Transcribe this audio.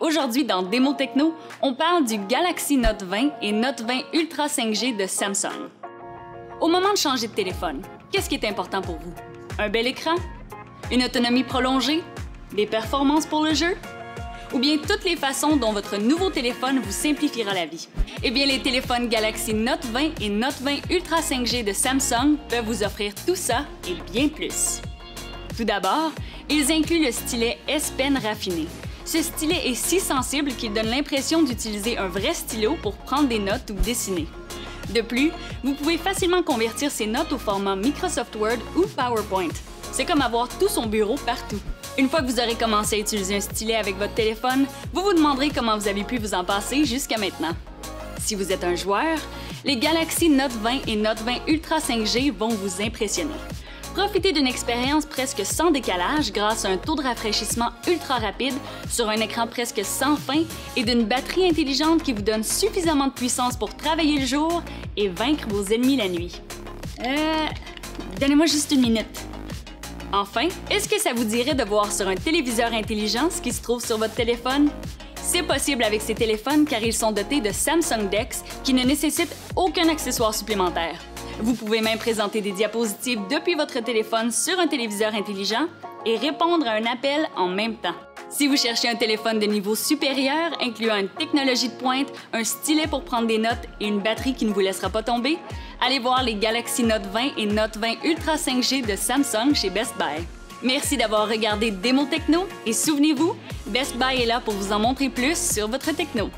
Aujourd'hui, dans Démo Techno, on parle du Galaxy Note 20 et Note 20 Ultra 5G de Samsung. Au moment de changer de téléphone, qu'est-ce qui est important pour vous? Un bel écran? Une autonomie prolongée? Des performances pour le jeu? Ou bien toutes les façons dont votre nouveau téléphone vous simplifiera la vie? Eh bien, les téléphones Galaxy Note 20 et Note 20 Ultra 5G de Samsung peuvent vous offrir tout ça et bien plus. Tout d'abord, ils incluent le stylet S Pen raffiné. Ce stylet est si sensible qu'il donne l'impression d'utiliser un vrai stylo pour prendre des notes ou dessiner. De plus, vous pouvez facilement convertir ces notes au format Microsoft Word ou PowerPoint. C'est comme avoir tout son bureau partout. Une fois que vous aurez commencé à utiliser un stylet avec votre téléphone, vous vous demanderez comment vous avez pu vous en passer jusqu'à maintenant. Si vous êtes un joueur, les Galaxy Note 20 et Note 20 Ultra 5G vont vous impressionner. Profitez d'une expérience presque sans décalage grâce à un taux de rafraîchissement ultra rapide sur un écran presque sans fin et d'une batterie intelligente qui vous donne suffisamment de puissance pour travailler le jour et vaincre vos ennemis la nuit. Euh... Donnez-moi juste une minute. Enfin, est-ce que ça vous dirait de voir sur un téléviseur intelligent ce qui se trouve sur votre téléphone? C'est possible avec ces téléphones car ils sont dotés de Samsung DeX qui ne nécessitent aucun accessoire supplémentaire. Vous pouvez même présenter des diapositives depuis votre téléphone sur un téléviseur intelligent et répondre à un appel en même temps. Si vous cherchez un téléphone de niveau supérieur, incluant une technologie de pointe, un stylet pour prendre des notes et une batterie qui ne vous laissera pas tomber, allez voir les Galaxy Note 20 et Note 20 Ultra 5G de Samsung chez Best Buy. Merci d'avoir regardé Démo Techno et souvenez-vous, Best Buy est là pour vous en montrer plus sur votre techno.